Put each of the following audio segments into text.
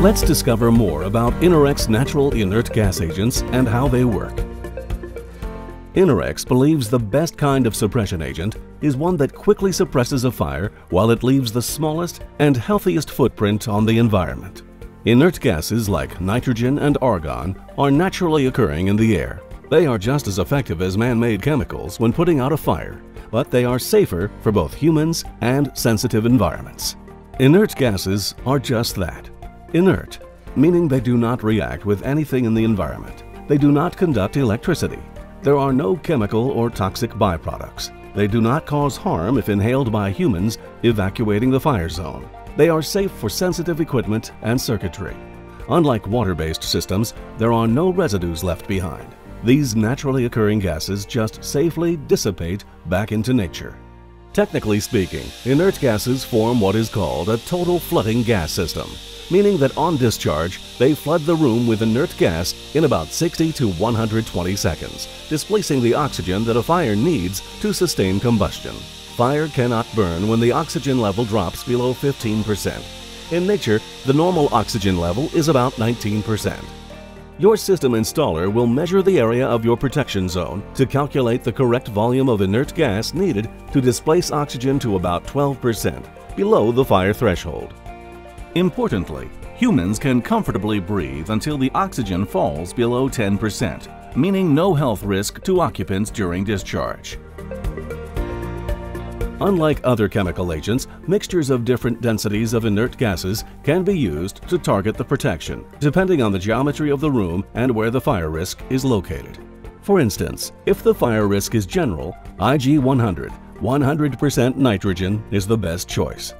Let's discover more about INEREX natural inert gas agents and how they work. INEREX believes the best kind of suppression agent is one that quickly suppresses a fire while it leaves the smallest and healthiest footprint on the environment. Inert gases like nitrogen and argon are naturally occurring in the air. They are just as effective as man-made chemicals when putting out a fire, but they are safer for both humans and sensitive environments. Inert gases are just that. Inert, meaning they do not react with anything in the environment. They do not conduct electricity. There are no chemical or toxic byproducts. They do not cause harm if inhaled by humans evacuating the fire zone. They are safe for sensitive equipment and circuitry. Unlike water-based systems, there are no residues left behind. These naturally occurring gases just safely dissipate back into nature. Technically speaking, inert gases form what is called a total flooding gas system, meaning that on discharge, they flood the room with inert gas in about 60 to 120 seconds, displacing the oxygen that a fire needs to sustain combustion. Fire cannot burn when the oxygen level drops below 15%. In nature, the normal oxygen level is about 19%. Your system installer will measure the area of your protection zone to calculate the correct volume of inert gas needed to displace oxygen to about 12%, below the fire threshold. Importantly, humans can comfortably breathe until the oxygen falls below 10%, meaning no health risk to occupants during discharge. Unlike other chemical agents, mixtures of different densities of inert gases can be used to target the protection, depending on the geometry of the room and where the fire risk is located. For instance, if the fire risk is general, IG-100, 100% nitrogen is the best choice.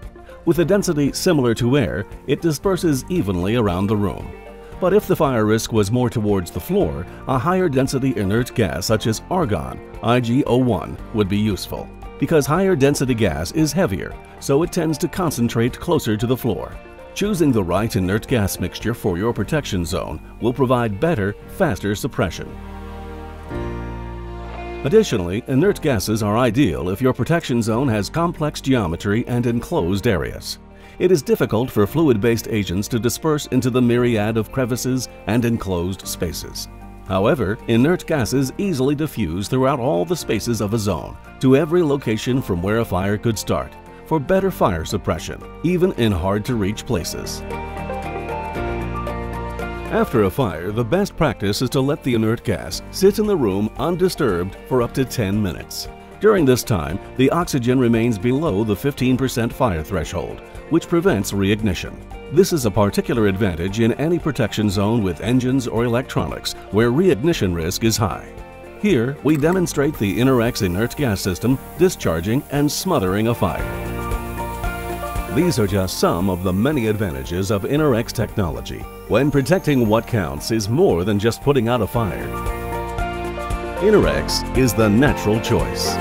With a density similar to air, it disperses evenly around the room. But if the fire risk was more towards the floor, a higher density inert gas such as argon, IG-01, would be useful because higher density gas is heavier, so it tends to concentrate closer to the floor. Choosing the right inert gas mixture for your protection zone will provide better, faster suppression. Additionally, inert gases are ideal if your protection zone has complex geometry and enclosed areas. It is difficult for fluid-based agents to disperse into the myriad of crevices and enclosed spaces. However, inert gases easily diffuse throughout all the spaces of a zone, to every location from where a fire could start, for better fire suppression, even in hard-to-reach places. After a fire, the best practice is to let the inert gas sit in the room undisturbed for up to 10 minutes. During this time, the oxygen remains below the 15% fire threshold, which prevents reignition. This is a particular advantage in any protection zone with engines or electronics where reignition risk is high. Here, we demonstrate the INEREX inert gas system discharging and smothering a fire. These are just some of the many advantages of INEREX technology when protecting what counts is more than just putting out a fire. INEREX is the natural choice.